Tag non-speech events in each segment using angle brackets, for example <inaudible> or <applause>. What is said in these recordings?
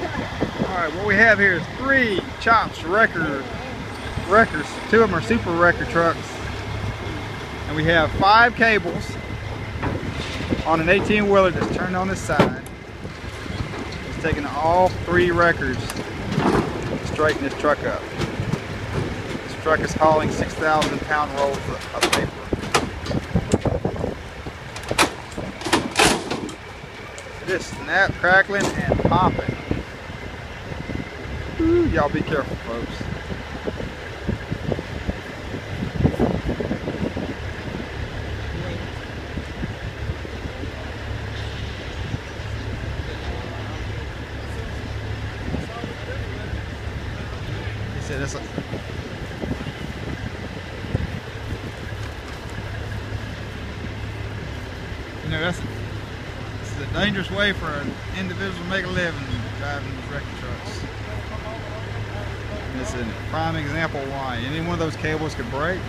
Alright, what we have here is three chops record wreckers. Two of them are super wrecker trucks. And we have five cables on an 18 wheeler that's turned on this side. It's taking all three wreckers to straighten this truck up. This truck is hauling 6,000 pound rolls of paper. Is snap, crackling, and popping. Y'all be careful, folks. Said a, you know that's it's a dangerous way for an individual to make a living driving these wrecking trucks. And it's a prime example why any one of those cables could break.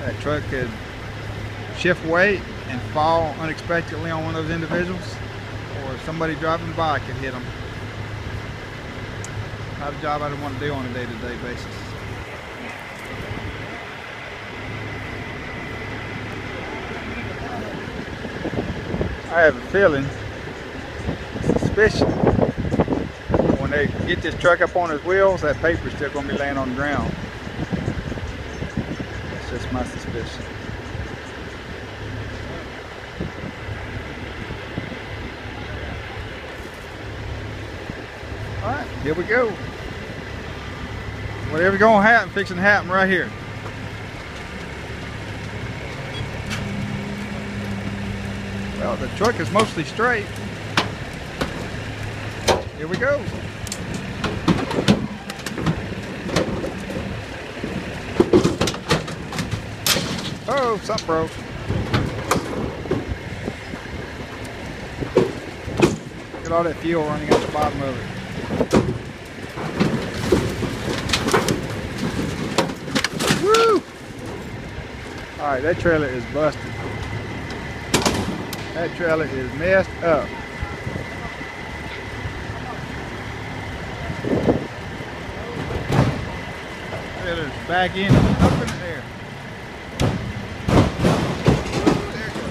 That truck could shift weight and fall unexpectedly on one of those individuals, or somebody driving by could hit them. Not a job I would want to do on a day-to-day basis. I have a feeling, suspicion, they get this truck up on his wheels, that paper's still going to be laying on the ground. That's just my suspicion. Alright, here we go. Whatever's going to happen, fixing to happen right here. Well, the truck is mostly straight. Here we go. Oh, something broke. Look at all that fuel running out the bottom of it. Woo! Alright, that trailer is busted. That trailer is messed up. Trailer's back in up in the air. Ooh, there it goes.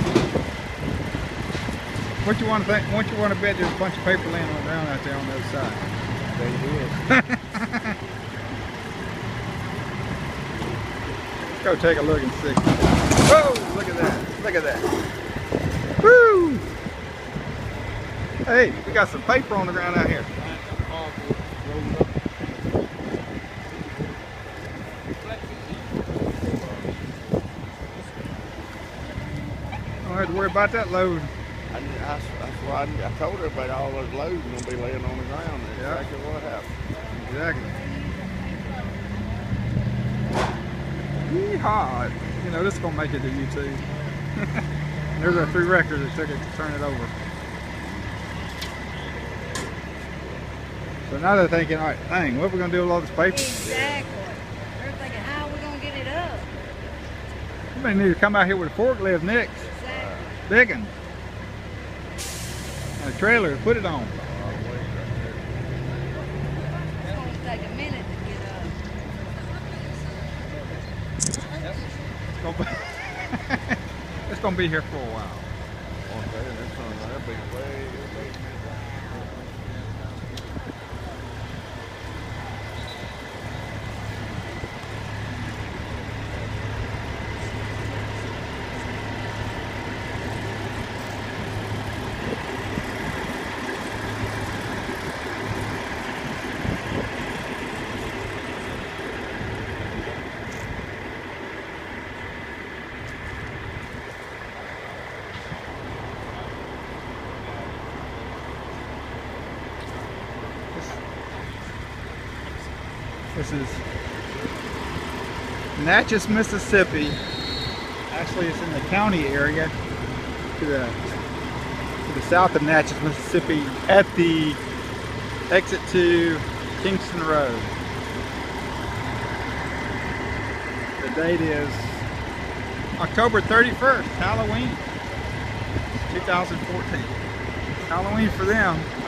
What you want to think? What you want to bet? There's a bunch of paper laying on the ground out there on the other side. They did. <laughs> Go take a look and see. Whoa! Look at that! Look at that! Woo! Hey, we got some paper on the ground out here. I Don't have to worry about that load. I, I, that's why I, I told everybody all those loads gonna be laying on the ground. That's Yeah. exactly what happened. Exactly. Yeehaw! You know, this is gonna make it to YouTube. <laughs> There's our three wreckers that took it to turn it over. So now they're thinking, all right, dang, what are we gonna do with all this paper? Exactly. They're thinking, how are we gonna get it up? You may need to come out here with a forklift next, Exactly. digging. And a trailer put it on. It's gonna take a minute to get up. It's it's gonna be here for a while. This is Natchez, Mississippi. Actually, it's in the county area to the to the south of Natchez, Mississippi, at the exit to Kingston Road. The date is October 31st, Halloween, 2014. Halloween for them.